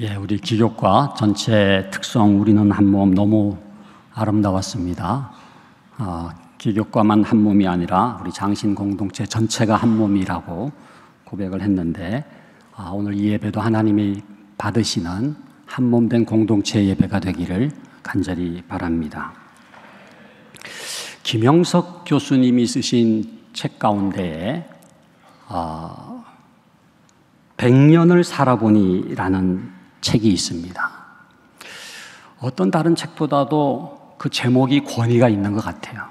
예, 우리 기교과 전체 특성 우리는 한 몸 너무 아름다웠습니다. 아, 기교과만 한 몸이 아니라 우리 장신 공동체 전체가 한 몸이라고 고백을 했는데 아, 오늘 이 예배도 하나님이 받으시는 한 몸 된 공동체 예배가 되기를 간절히 바랍니다. 김영석 교수님이 쓰신 책 가운데에 아, 100년을 살아보니라는 책이 있습니다. 어떤 다른 책보다도 그 제목이 권위가 있는 것 같아요.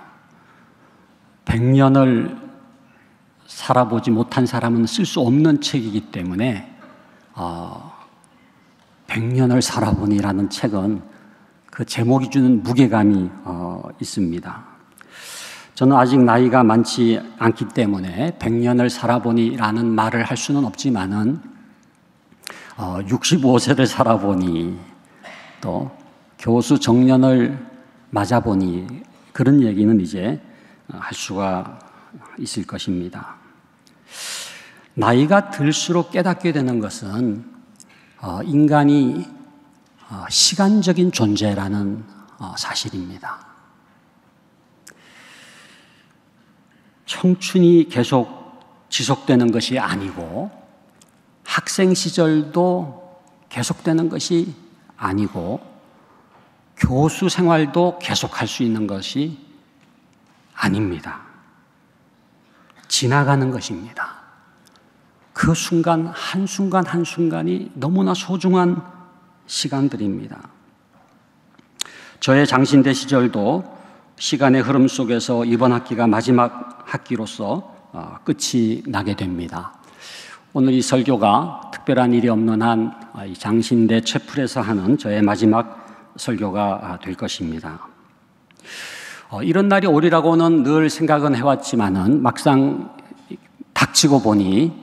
100년을 살아보지 못한 사람은 쓸 수 없는 책이기 때문에 어, 100년을 살아보니라는 책은 그 제목이 주는 무게감이 어, 있습니다. 저는 아직 나이가 많지 않기 때문에 100년을 살아보니라는 말을 할 수는 없지만은 어, 65세를 살아보니 또 교수 정년을 맞아보니 그런 얘기는 이제 할 수가 있을 것입니다. 나이가 들수록 깨닫게 되는 것은 어, 인간이 어, 시간적인 존재라는 어, 사실입니다. 청춘이 계속 지속되는 것이 아니고 학생 시절도 계속되는 것이 아니고 교수 생활도 계속할 수 있는 것이 아닙니다. 지나가는 것입니다. 그 순간, 한순간, 한순간이 너무나 소중한 시간들입니다. 저의 장신대 시절도 시간의 흐름 속에서 이번 학기가 마지막 학기로서 어, 끝이 나게 됩니다. 오늘 이 설교가 특별한 일이 없는 한 아, 장신대 채플에서 하는 저의 마지막 설교가 아, 될 것입니다. 어, 이런 날이 오리라고는 늘 생각은 해왔지만은 막상 닥치고 보니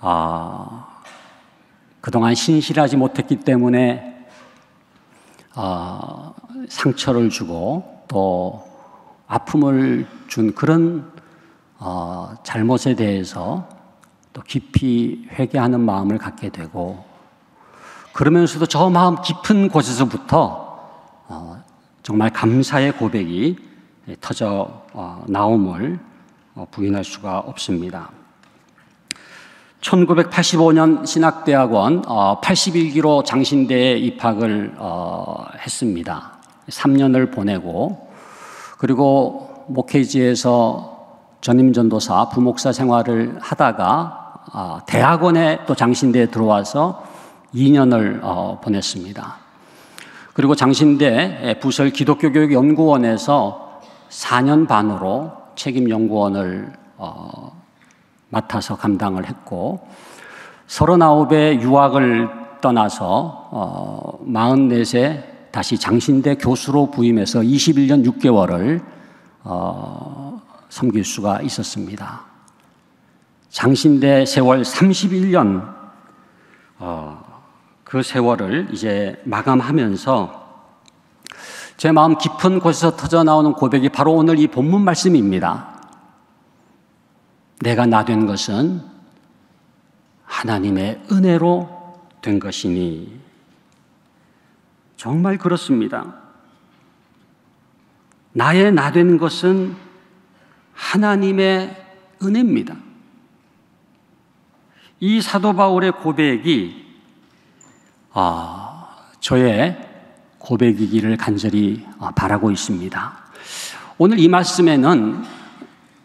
어, 그동안 신실하지 못했기 때문에 어, 상처를 주고 또 아픔을 준 그런 어, 잘못에 대해서 또 깊이 회개하는 마음을 갖게 되고 그러면서도 저 마음 깊은 곳에서부터 어, 정말 감사의 고백이 터져 어, 나옴을 어, 부인할 수가 없습니다. 1985년 신학대학원 81기로 장신대에 입학을 했습니다. 3년을 보내고 그리고 목회지에서 전임 전도사, 부목사 생활을 하다가 아, 대학원에 또 장신대에 들어와서 2년을 어, 보냈습니다. 그리고 장신대 부설 기독교 교육 연구원에서 4년 반으로 책임 연구원을 어, 맡아서 감당을 했고 39의 유학을 떠나서 44세 어, 다시 장신대 교수로 부임해서 21년 6개월을 섬길 수가 있었습니다. 장신대 세월 31년 어, 그 세월을 이제 마감하면서 제 마음 깊은 곳에서 터져 나오는 고백이 바로 오늘 이 본문 말씀입니다. 내가 나 된 것은 하나님의 은혜로 된 것이니 정말 그렇습니다. 나의 나 된 것은 하나님의 은혜입니다. 이 사도 바울의 고백이 아, 저의 고백이기를 간절히 아, 바라고 있습니다. 오늘 이 말씀에는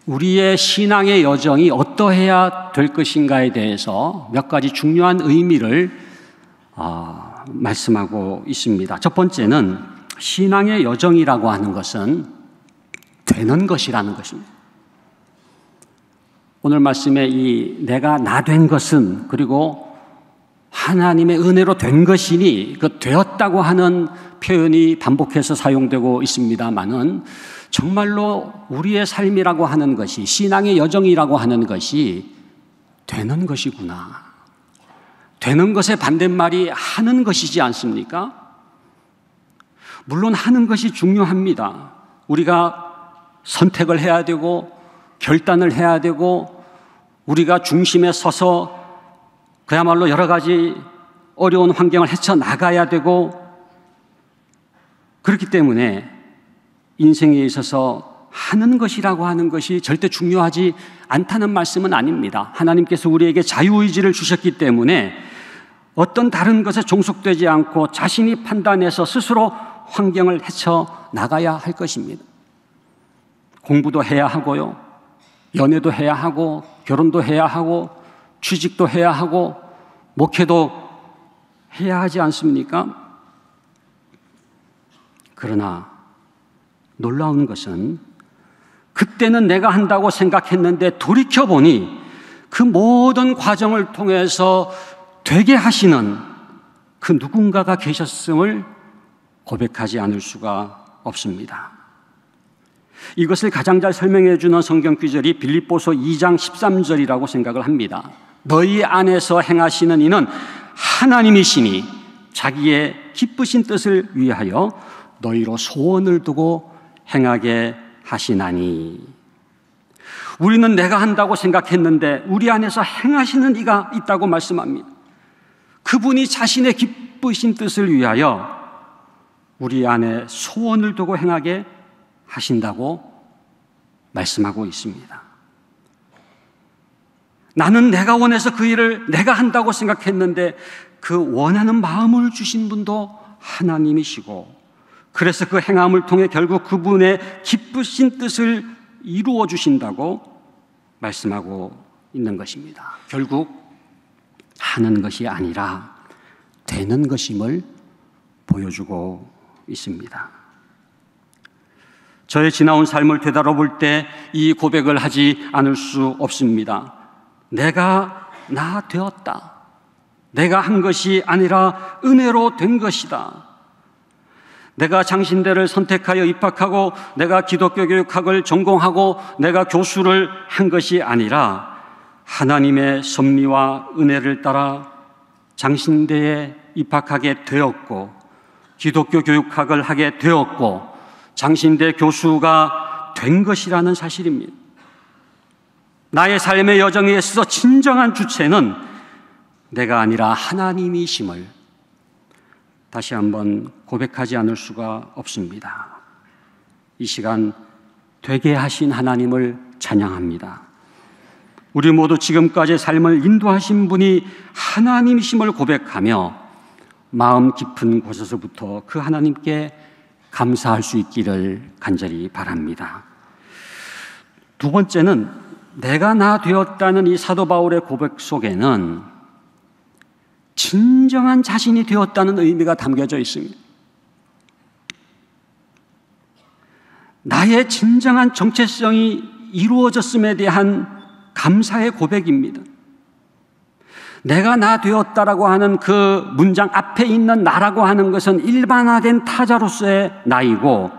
우리의 신앙의 여정이 어떠해야 될 것인가에 대해서 몇 가지 중요한 의미를 아, 말씀하고 있습니다. 첫 번째는 신앙의 여정이라고 하는 것은 되는 것이라는 것입니다. 오늘 말씀에 이 내가 나 된 것은 그리고 하나님의 은혜로 된 것이니 그 되었다고 하는 표현이 반복해서 사용되고 있습니다만은 정말로 우리의 삶이라고 하는 것이 신앙의 여정이라고 하는 것이 되는 것이구나. 되는 것의 반대말이 하는 것이지 않습니까? 물론 하는 것이 중요합니다. 우리가 선택을 해야 되고 결단을 해야 되고 우리가 중심에 서서 그야말로 여러 가지 어려운 환경을 헤쳐나가야 되고 그렇기 때문에 인생에 있어서 하는 것이라고 하는 것이 절대 중요하지 않다는 말씀은 아닙니다. 하나님께서 우리에게 자유의지를 주셨기 때문에 어떤 다른 것에 종속되지 않고 자신이 판단해서 스스로 환경을 헤쳐 나가야 할 것입니다. 공부도 해야 하고요. 연애도 해야 하고, 결혼도 해야 하고, 취직도 해야 하고, 목회도 해야 하지 않습니까? 그러나 놀라운 것은 그때는 내가 한다고 생각했는데 돌이켜보니 그 모든 과정을 통해서 되게 하시는 그 누군가가 계셨음을 고백하지 않을 수가 없습니다. 이것을 가장 잘 설명해 주는 성경 구절이 빌립보서 2장 13절이라고 생각을 합니다. 너희 안에서 행하시는 이는 하나님이시니 자기의 기쁘신 뜻을 위하여 너희로 소원을 두고 행하게 하시나니. 우리는 내가 한다고 생각했는데 우리 안에서 행하시는 이가 있다고 말씀합니다. 그분이 자신의 기쁘신 뜻을 위하여 우리 안에 소원을 두고 행하게 하신다고 말씀하고 있습니다. 나는 내가 원해서 그 일을 내가 한다고 생각했는데 그 원하는 마음을 주신 분도 하나님이시고 그래서 그 행함을 통해 결국 그분의 기쁘신 뜻을 이루어 주신다고 말씀하고 있는 것입니다. 결국 하는 것이 아니라 되는 것임을 보여주고 있습니다. 저의 지나온 삶을 되돌아 볼 때 이 고백을 하지 않을 수 없습니다. 내가 나 되었다. 내가 한 것이 아니라 은혜로 된 것이다. 내가 장신대를 선택하여 입학하고 내가 기독교 교육학을 전공하고 내가 교수를 한 것이 아니라 하나님의 섭리와 은혜를 따라 장신대에 입학하게 되었고 기독교 교육학을 하게 되었고 장신대 교수가 된 것이라는 사실입니다. 나의 삶의 여정에 있어서 진정한 주체는 내가 아니라 하나님이심을 다시 한번 고백하지 않을 수가 없습니다. 이 시간 되게 하신 하나님을 찬양합니다. 우리 모두 지금까지 삶을 인도하신 분이 하나님이심을 고백하며 마음 깊은 곳에서부터 그 하나님께 감사할 수 있기를 간절히 바랍니다. 두 번째는 내가 나 되었다는 이 사도 바울의 고백 속에는 진정한 자신이 되었다는 의미가 담겨져 있습니다. 나의 진정한 정체성이 이루어졌음에 대한 감사의 고백입니다. 내가 나 되었다라고 하는 그 문장 앞에 있는 나라고 하는 것은 일반화된 타자로서의 나이고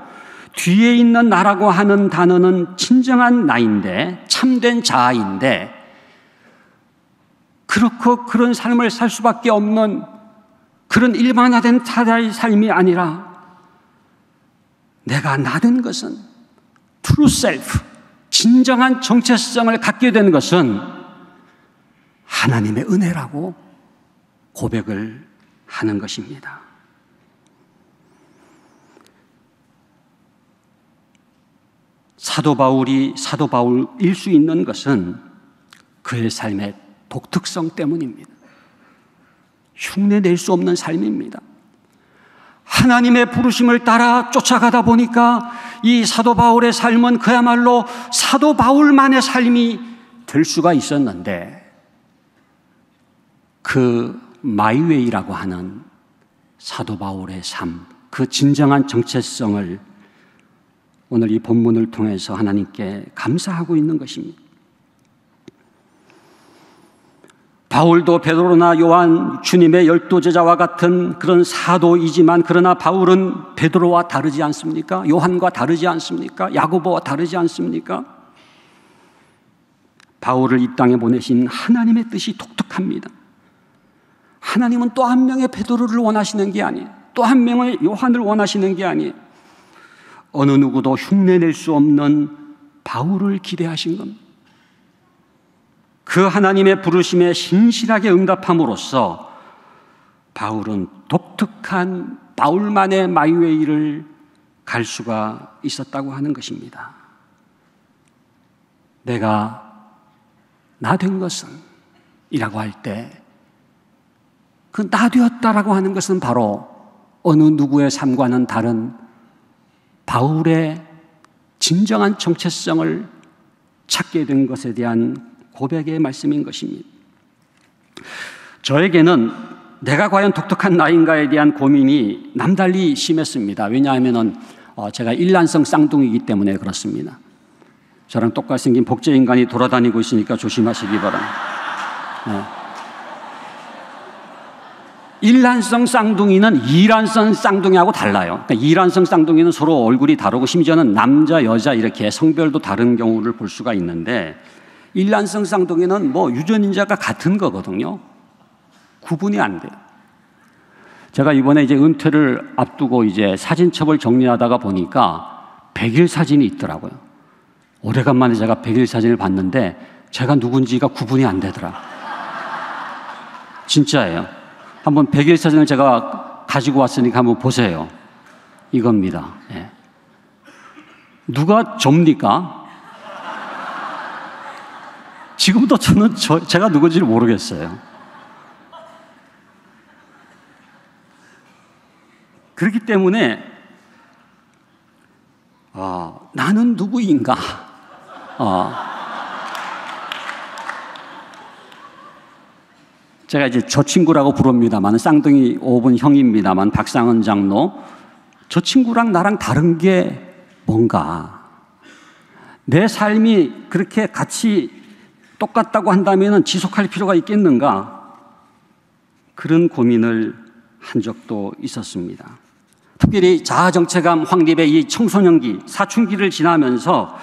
뒤에 있는 나라고 하는 단어는 진정한 나인데 참된 자아인데 그렇고 그런 삶을 살 수밖에 없는 그런 일반화된 타자의 삶이 아니라 내가 나된 것은 true self, 진정한 정체성을 갖게 된 것은 하나님의 은혜라고 고백을 하는 것입니다. 사도 바울이 사도 바울일 수 있는 것은 그의 삶의 독특성 때문입니다. 흉내 낼 수 없는 삶입니다. 하나님의 부르심을 따라 쫓아가다 보니까 이 사도 바울의 삶은 그야말로 사도 바울만의 삶이 될 수가 있었는데 그 마이웨이라고 하는 사도 바울의 삶, 그 진정한 정체성을 오늘 이 본문을 통해서 하나님께 감사하고 있는 것입니다. 바울도 베드로나 요한 주님의 열두 제자와 같은 그런 사도이지만 그러나 바울은 베드로와 다르지 않습니까? 요한과 다르지 않습니까? 야고보와 다르지 않습니까? 바울을 이 땅에 보내신 하나님의 뜻이 독특합니다. 하나님은 또 한 명의 베드로를 원하시는 게 아니에요. 또 한 명의 요한을 원하시는 게 아니에요. 어느 누구도 흉내낼 수 없는 바울을 기대하신 겁니다. 그 하나님의 부르심에 신실하게 응답함으로써 바울은 독특한 바울만의 마이웨이를 갈 수가 있었다고 하는 것입니다. 내가 나 된 것은 이라고 할 때 그 나 되었다라고 하는 것은 바로 어느 누구의 삶과는 다른 바울의 진정한 정체성을 찾게 된 것에 대한 고백의 말씀인 것입니다. 저에게는 내가 과연 독특한 나인가에 대한 고민이 남달리 심했습니다. 왜냐하면 어, 제가 일란성 쌍둥이기 때문에 그렇습니다. 저랑 똑같이 생긴 복제 인간이 돌아다니고 있으니까 조심하시기 바랍니다. 네. 일란성 쌍둥이는 이란성 쌍둥이하고 달라요. 그러니까 이란성 쌍둥이는 서로 얼굴이 다르고 심지어는 남자, 여자 이렇게 성별도 다른 경우를 볼 수가 있는데 일란성 쌍둥이는 뭐 유전인자가 같은 거거든요. 구분이 안 돼요. 제가 이번에 이제 은퇴를 앞두고 이제 사진첩을 정리하다가 보니까 100일 사진이 있더라고요. 오래간만에 제가 100일 사진을 봤는데 제가 누군지가 구분이 안 되더라. 진짜예요. 한번 100일 사진을 제가 가지고 왔으니까 한번 보세요. 이겁니다. 예. 누가 접니까? 지금도 저는 저, 제가 누군지 모르겠어요. 그렇기 때문에 어, 나는 누구인가? 어, 제가 이제 저 친구라고 부릅니다만 쌍둥이 5분 형입니다만 박상은 장로. 저 친구랑 나랑 다른 게 뭔가? 내 삶이 그렇게 같이 똑같다고 한다면 지속할 필요가 있겠는가? 그런 고민을 한 적도 있었습니다. 특별히 자아정체감 확립의 이 청소년기, 사춘기를 지나면서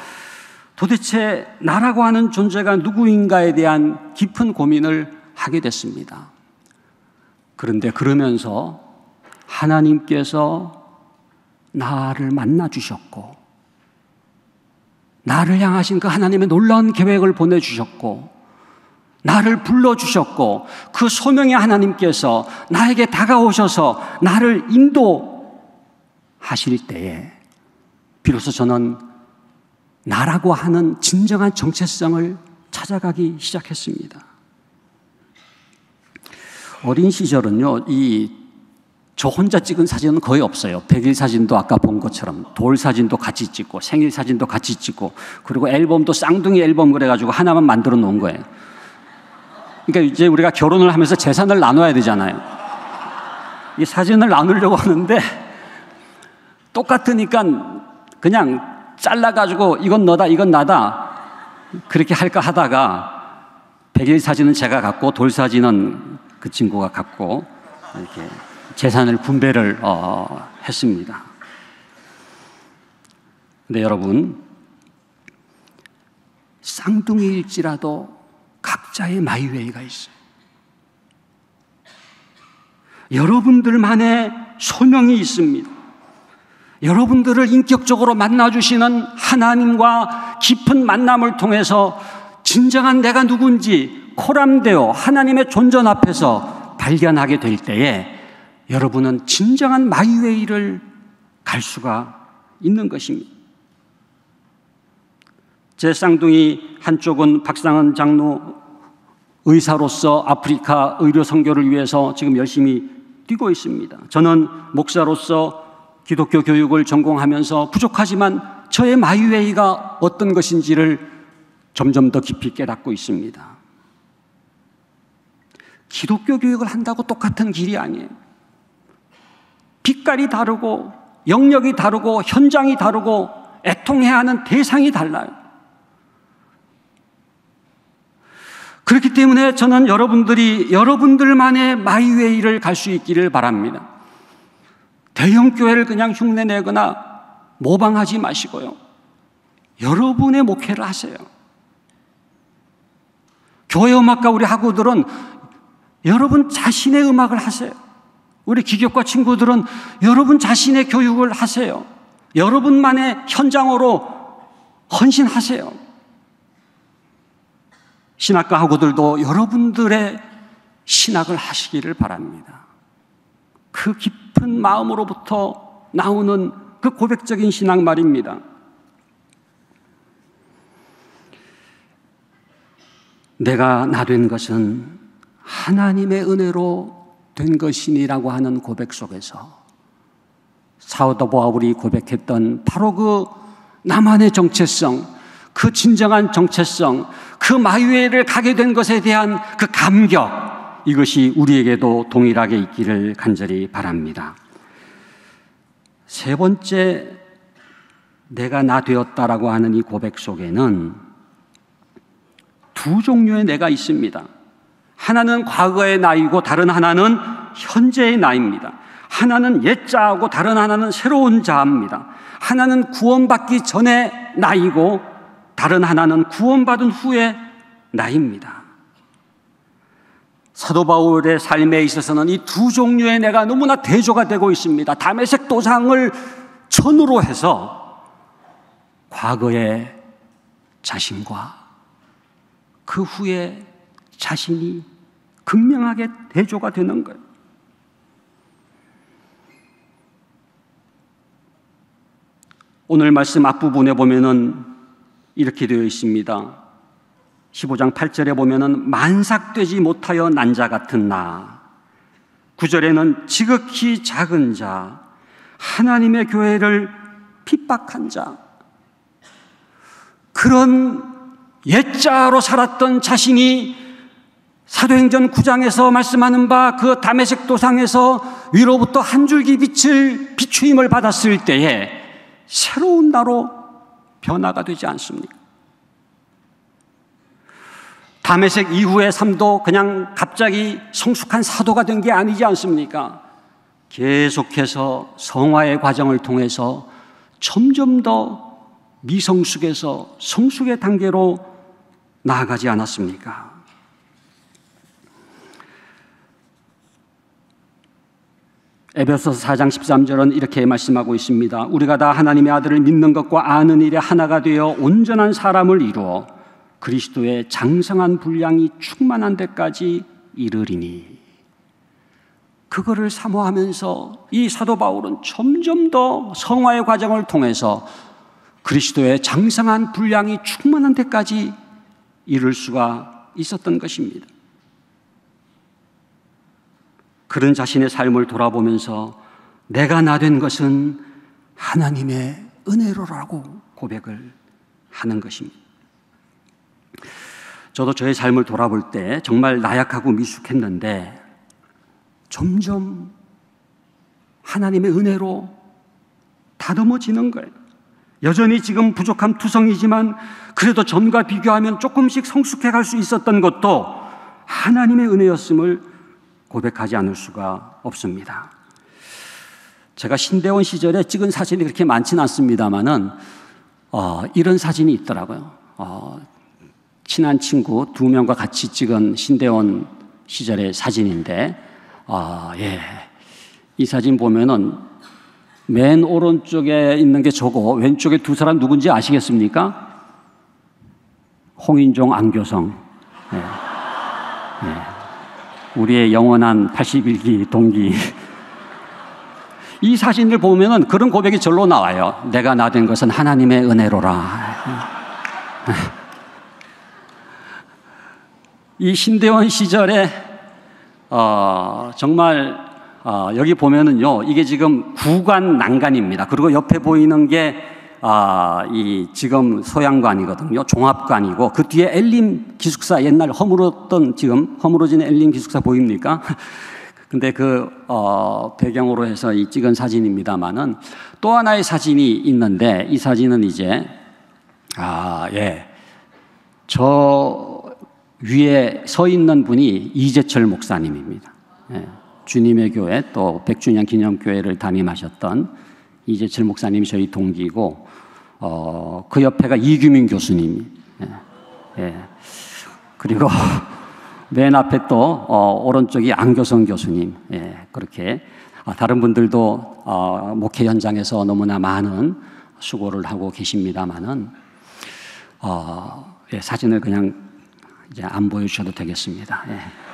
도대체 나라고 하는 존재가 누구인가에 대한 깊은 고민을 하게 됐습니다. 그런데 그러면서 하나님께서 나를 만나 주셨고, 나를 향하신 그 하나님의 놀라운 계획을 보내주셨고, 나를 불러주셨고, 그 소명의 하나님께서 나에게 다가오셔서 나를 인도 하실 때에 비로소 저는 나라고 하는 진정한 정체성을 찾아가기 시작했습니다. 어린 시절은요, 이, 저 혼자 찍은 사진은 거의 없어요. 백일 사진도 아까 본 것처럼 돌 사진도 같이 찍고 생일 사진도 같이 찍고 그리고 앨범도 쌍둥이 앨범 그래가지고 하나만 만들어 놓은 거예요. 그러니까 이제 우리가 결혼을 하면서 재산을 나눠야 되잖아요. 이 사진을 나누려고 하는데 똑같으니까 그냥 잘라가지고 이건 너다, 이건 나다. 그렇게 할까 하다가 백일 사진은 제가 갖고 돌 사진은 그 친구가 갖고 이렇게 재산을 분배를 어, 했습니다. 근데 여러분, 쌍둥이일지라도 각자의 마이웨이가 있어요. 여러분들만의 소명이 있습니다. 여러분들을 인격적으로 만나주시는 하나님과 깊은 만남을 통해서 진정한 내가 누군지 코람되어 하나님의 존전 앞에서 발견하게 될 때에 여러분은 진정한 마이웨이를 갈 수가 있는 것입니다. 제 쌍둥이 한쪽은 박상은 장로 의사로서 아프리카 의료 선교를 위해서 지금 열심히 뛰고 있습니다. 저는 목사로서 기독교 교육을 전공하면서 부족하지만 저의 마이웨이가 어떤 것인지를 점점 더 깊이 깨닫고 있습니다. 기독교 교육을 한다고 똑같은 길이 아니에요. 빛깔이 다르고 영역이 다르고 현장이 다르고 애통해야 하는 대상이 달라요. 그렇기 때문에 저는 여러분들이 여러분들만의 마이웨이를 갈 수 있기를 바랍니다. 대형 교회를 그냥 흉내 내거나 모방하지 마시고요. 여러분의 목회를 하세요. 교회 음악가 우리 학우들은 여러분 자신의 음악을 하세요. 우리 기교과 친구들은 여러분 자신의 교육을 하세요. 여러분만의 현장으로 헌신하세요. 신학과 학우들도 여러분들의 신학을 하시기를 바랍니다. 그 깊은 마음으로부터 나오는 그 고백적인 신앙 말입니다. 내가 나 된 것은 하나님의 은혜로 된 것이니라고 하는 고백 속에서 사도 바울이 고백했던 바로 그 나만의 정체성, 그 진정한 정체성, 그 마유에를 가게 된 것에 대한 그 감격, 이것이 우리에게도 동일하게 있기를 간절히 바랍니다. 세 번째, 내가 나 되었다라고 하는 이 고백 속에는 두 종류의 내가 있습니다. 하나는 과거의 나이고 다른 하나는 현재의 나입니다. 하나는 옛자하고 다른 하나는 새로운 자입니다. 하나는 구원받기 전의 나이고 다른 하나는 구원받은 후의 나입니다. 사도 바울의 삶에 있어서는 이 두 종류의 내가 너무나 대조가 되고 있습니다. 담에색 도상을 전으로 해서 과거의 자신과 그 후에 자신이 극명하게 대조가 되는 거예요. 오늘 말씀 앞부분에 보면은 이렇게 되어 있습니다. 15장 8절에 보면은 만삭되지 못하여 난자 같은 나. 9절에는 지극히 작은 자. 하나님의 교회를 핍박한 자. 그런 옛자로 살았던 자신이 사도행전 9장에서 말씀하는 바그 담에색 도상에서 위로부터 한 줄기 빛을 비추임을 받았을 때에 새로운 나로 변화가 되지 않습니까? 담에색 이후의 삶도 그냥 갑자기 성숙한 사도가 된 게 아니지 않습니까? 계속해서 성화의 과정을 통해서 점점 더 미성숙에서 성숙의 단계로 나아가지 않았습니까? 에베소서 4장 13절은 이렇게 말씀하고 있습니다. 우리가 다 하나님의 아들을 믿는 것과 아는 일에 하나가 되어 온전한 사람을 이루어 그리스도의 장성한 분량이 충만한 데까지 이르리니 그거를 사모하면서 이 사도 바울은 점점 더 성화의 과정을 통해서 그리스도의 장성한 분량이 충만한 데까지 이룰 수가 있었던 것입니다. 그런 자신의 삶을 돌아보면서 내가 나 된 것은 하나님의 은혜로라고 고백을 하는 것입니다. 저도 저의 삶을 돌아볼 때 정말 나약하고 미숙했는데 점점 하나님의 은혜로 다듬어지는 거예요. 여전히 지금 부족함 투성이지만 그래도 전과 비교하면 조금씩 성숙해 갈 수 있었던 것도 하나님의 은혜였음을 고백하지 않을 수가 없습니다. 제가 신대원 시절에 찍은 사진이 그렇게 많지는 않습니다만은 어, 이런 사진이 있더라고요. 어, 친한 친구 두 명과 같이 찍은 신대원 시절의 사진인데, 아, 예. 이 사진 보면은 맨 오른쪽에 있는 게 저거, 왼쪽에 두 사람 누군지 아시겠습니까? 홍인종, 안교성. 예. 예. 우리의 영원한 81기 동기. 이 사진을 보면은 그런 고백이 절로 나와요. 내가 나 된 것은 하나님의 은혜로라. 이 신대원 시절에 어, 정말 어, 여기 보면은요 이게 지금 구관 난간입니다. 그리고 옆에 보이는 게 아, 이 지금 소양관이거든요. 종합관이고 그 뒤에 엘림 기숙사 옛날 허물었던 지금 허물어진 엘림 기숙사 보입니까? 근데 그 어, 배경으로 해서 이 찍은 사진입니다만은 또 하나의 사진이 있는데 이 사진은 이제 아 예. 저 위에 서 있는 분이 이재철 목사님입니다. 예. 주님의 교회 또 백주년 기념교회를 담임하셨던 이재철 목사님이 저희 동기고 어, 그 옆에가 이규민 교수님. 예. 예. 그리고 맨 앞에 또 어, 오른쪽이 안교성 교수님. 예. 그렇게 아, 다른 분들도 어, 목회 현장에서 너무나 많은 수고를 하고 계십니다만은 어, 예, 사진을 그냥 이제 안 보여주셔도 되겠습니다. 예.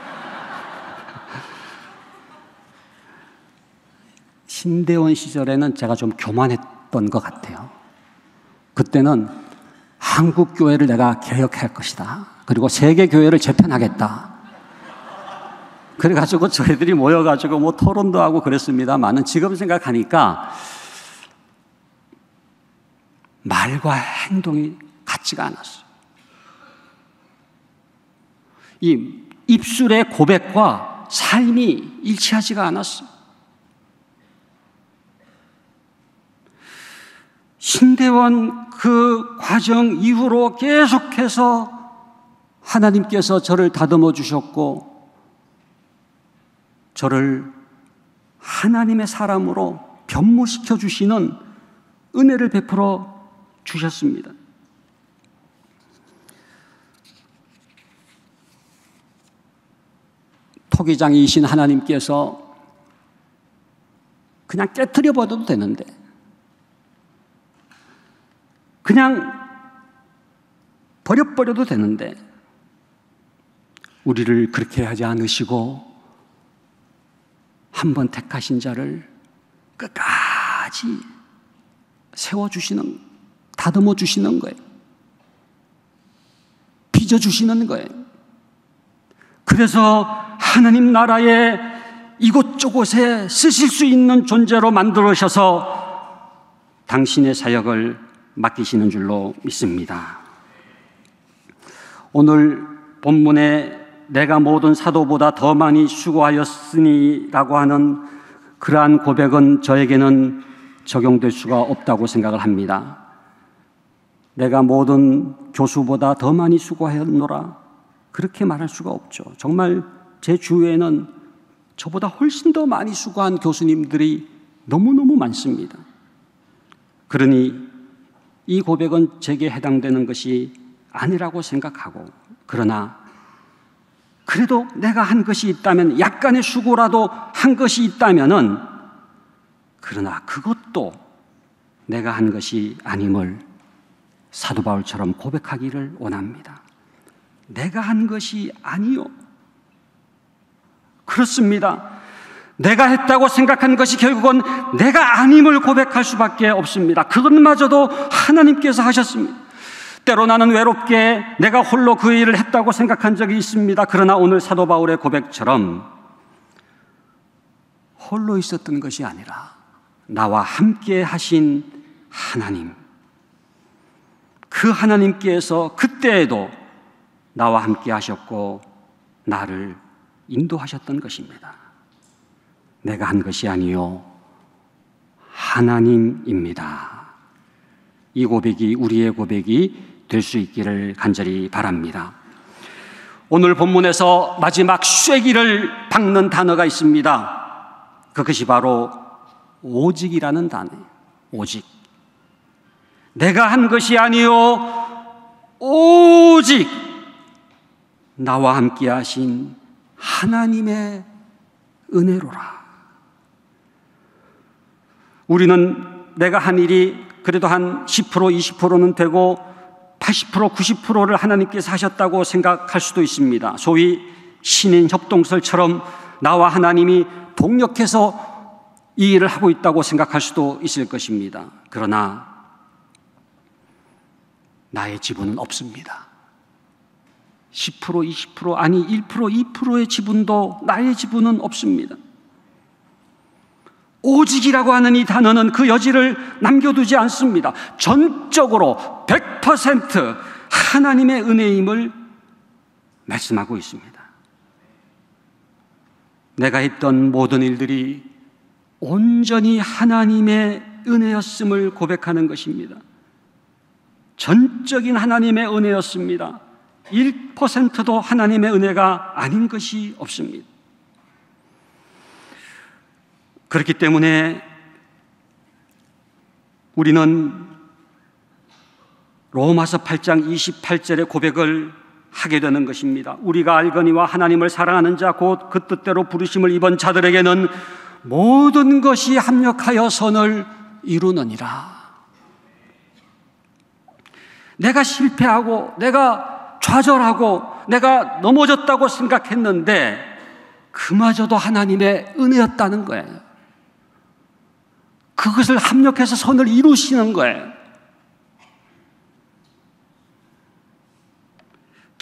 신대원 시절에는 제가 좀 교만했던 것 같아요. 그때는 한국 교회를 내가 개혁할 것이다. 그리고 세계 교회를 재편하겠다. 그래가지고 저희들이 모여가지고 뭐 토론도 하고 그랬습니다만은 지금 생각하니까 말과 행동이 같지가 않았어요. 이 입술의 고백과 삶이 일치하지가 않았어요. 신대원 그 과정 이후로 계속해서 하나님께서 저를 다듬어 주셨고, 저를 하나님의 사람으로 변모시켜 주시는 은혜를 베풀어 주셨습니다. 토기장이신 하나님께서 그냥 깨뜨려 버려도 되는데, 그냥 버려버려도 되는데, 우리를 그렇게 하지 않으시고, 한 번 택하신 자를 끝까지 세워주시는, 다듬어 주시는 거예요. 빚어 주시는 거예요. 그래서 하나님 나라의 이곳저곳에 쓰실 수 있는 존재로 만들으셔서 당신의 사역을 맡기시는 줄로 믿습니다. 오늘 본문에 내가 모든 사도보다 더 많이 수고하였으니라고 하는 그러한 고백은 저에게는 적용될 수가 없다고 생각을 합니다. 내가 모든 교수보다 더 많이 수고하였노라. 그렇게 말할 수가 없죠. 정말 제 주위에는 저보다 훨씬 더 많이 수고한 교수님들이 너무너무 많습니다. 그러니 이 고백은 제게 해당되는 것이 아니라고 생각하고, 그러나 그래도 내가 한 것이 있다면, 약간의 수고라도 한 것이 있다면은, 그러나 그것도 내가 한 것이 아님을 사도 바울처럼 고백하기를 원합니다. 내가 한 것이 아니요. 그렇습니다. 내가 했다고 생각한 것이 결국은 내가 아님을 고백할 수밖에 없습니다. 그것마저도 하나님께서 하셨습니다. 때로 나는 외롭게 내가 홀로 그 일을 했다고 생각한 적이 있습니다. 그러나 오늘 사도 바울의 고백처럼 홀로 있었던 것이 아니라 나와 함께 하신 하나님. 그 하나님께서 그때에도 나와 함께 하셨고 나를 인도하셨던 것입니다. 내가 한 것이 아니요 하나님입니다. 이 고백이 우리의 고백이 될 수 있기를 간절히 바랍니다. 오늘 본문에서 마지막 쇠기를 박는 단어가 있습니다. 그것이 바로 오직이라는 단어예요. 오직. 내가 한 것이 아니요 오직 나와 함께 하신 하나님의 은혜로라. 우리는 내가 한 일이 그래도 한 10% 20%는 되고 80% 90%를 하나님께서 하셨다고 생각할 수도 있습니다. 소위 신인 협동설처럼 나와 하나님이 동력해서 이 일을 하고 있다고 생각할 수도 있을 것입니다. 그러나 나의 지분은 없습니다. 10% 20% 아니 1% 2%의 지분도 나의 지분은 없습니다. 오직이라고 하는 이 단어는 그 여지를 남겨두지 않습니다. 전적으로 100% 하나님의 은혜임을 말씀하고 있습니다. 내가 했던 모든 일들이 온전히 하나님의 은혜였음을 고백하는 것입니다. 전적인 하나님의 은혜였습니다. 1%도 하나님의 은혜가 아닌 것이 없습니다. 그렇기 때문에 우리는 로마서 8장 28절의 고백을 하게 되는 것입니다. 우리가 알거니와 하나님을 사랑하는 자, 곧 그 뜻대로 부르심을 입은 자들에게는 모든 것이 합력하여 선을 이루느니라. 내가 실패하고, 내가 좌절하고, 내가 넘어졌다고 생각했는데, 그마저도 하나님의 은혜였다는 거예요. 그것을 합력해서 선을 이루시는 거예요.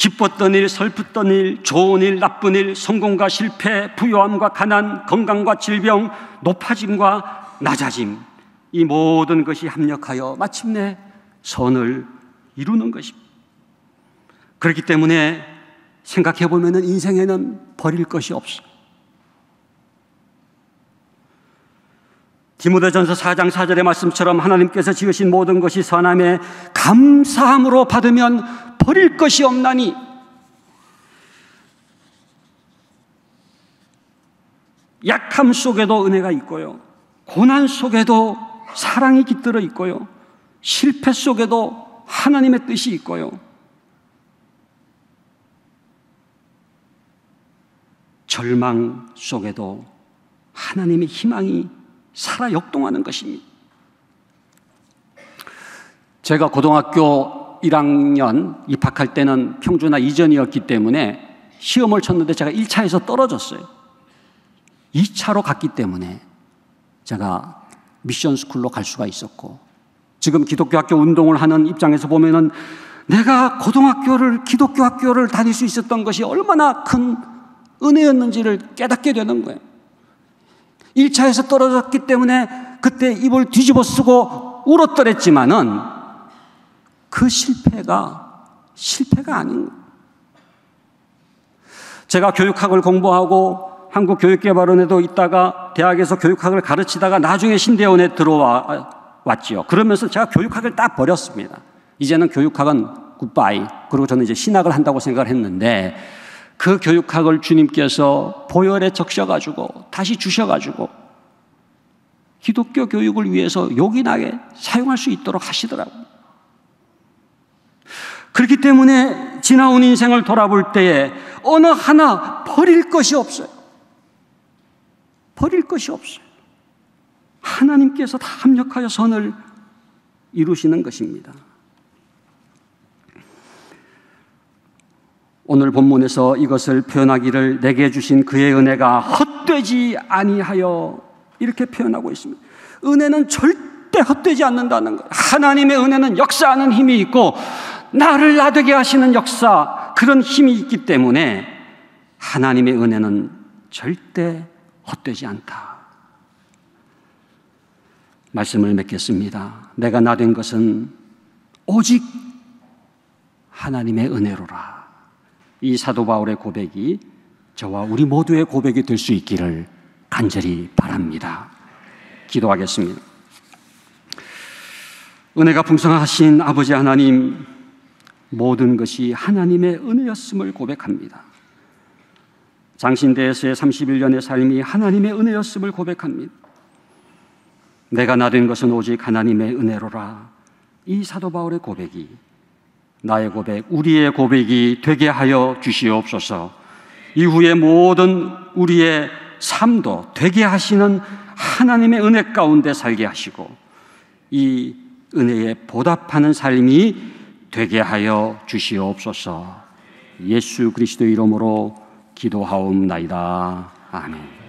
기뻤던 일, 슬펐던 일, 좋은 일, 나쁜 일, 성공과 실패, 부요함과 가난, 건강과 질병, 높아짐과 낮아짐, 이 모든 것이 합력하여 마침내 선을 이루는 것입니다. 그렇기 때문에 생각해 보면 인생에는 버릴 것이 없어. 디모데전서 4장 4절의 말씀처럼 하나님께서 지으신 모든 것이 선함에 감사함으로 받으면 버릴 것이 없나니 약함 속에도 은혜가 있고요. 고난 속에도 사랑이 깃들어 있고요. 실패 속에도 하나님의 뜻이 있고요. 절망 속에도 하나님의 희망이 살아 역동하는 것입니다. 제가 고등학교 1학년 입학할 때는 평준화 이전이었기 때문에 시험을 쳤는데 제가 1차에서 떨어졌어요. 2차로 갔기 때문에 제가 미션 스쿨로 갈 수가 있었고 지금 기독교 학교 운동을 하는 입장에서 보면은 내가 고등학교를 기독교 학교를 다닐 수 있었던 것이 얼마나 큰 은혜였는지를 깨닫게 되는 거예요. 1차에서 떨어졌기 때문에 그때 입을 뒤집어 쓰고 울었더랬지만은 그 실패가 실패가 아닌. 제가 교육학을 공부하고 한국교육개발원에도 있다가 대학에서 교육학을 가르치다가 나중에 신대원에 들어왔지요. 그러면서 제가 교육학을 딱 버렸습니다. 이제는 교육학은 굿바이. 그리고 저는 이제 신학을 한다고 생각을 했는데 그 교육학을 주님께서 보혈에 적셔가지고 다시 주셔가지고 기독교 교육을 위해서 요긴하게 사용할 수 있도록 하시더라고요. 그렇기 때문에 지나온 인생을 돌아볼 때에 어느 하나 버릴 것이 없어요. 버릴 것이 없어요. 하나님께서 다 합력하여 선을 이루시는 것입니다. 오늘 본문에서 이것을 표현하기를 내게 주신 그의 은혜가 헛되지 아니하여 이렇게 표현하고 있습니다. 은혜는 절대 헛되지 않는다는 거예요. 하나님의 은혜는 역사하는 힘이 있고 나를 나되게 하시는 역사, 그런 힘이 있기 때문에 하나님의 은혜는 절대 헛되지 않다. 말씀을 맺겠습니다. 내가 나 된 것은 오직 하나님의 은혜로라. 이 사도 바울의 고백이 저와 우리 모두의 고백이 될 수 있기를 간절히 바랍니다. 기도하겠습니다. 은혜가 풍성하신 아버지 하나님, 모든 것이 하나님의 은혜였음을 고백합니다. 장신대에서의 31년의 삶이 하나님의 은혜였음을 고백합니다. 내가 나된 것은 오직 하나님의 은혜로라. 이 사도 바울의 고백이 나의 고백, 우리의 고백이 되게 하여 주시옵소서. 이후에 모든 우리의 삶도 되게 하시는 하나님의 은혜 가운데 살게 하시고 이 은혜에 보답하는 삶이 되게 하여 주시옵소서. 예수 그리스도 이름으로 기도하옵나이다. 아멘.